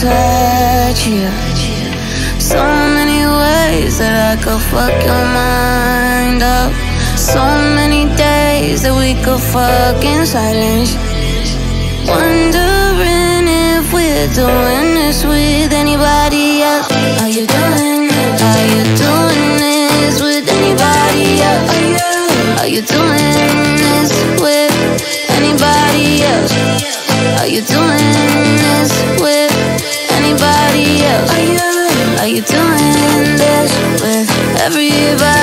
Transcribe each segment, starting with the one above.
touch you. So many ways that I could fuck your mind up. So many days that we could fuck in silence. Wondering if we're doing this with anybody else. Are you doing it? Are you doing this with anybody else? Are you, are you doing this with anybody else? Are you doing this with somebody else? Are you, are you doing this with everybody?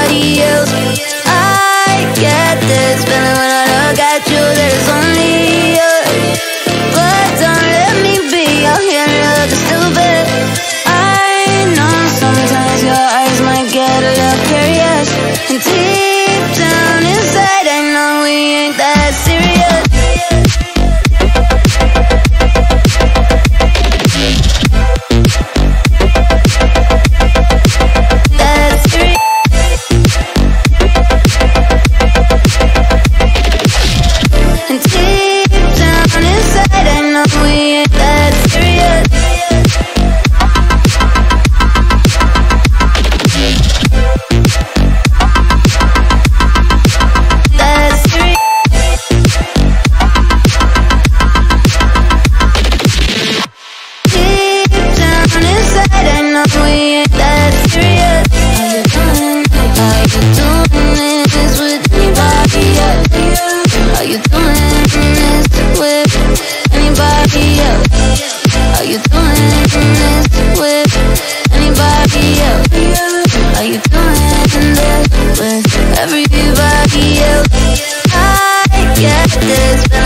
this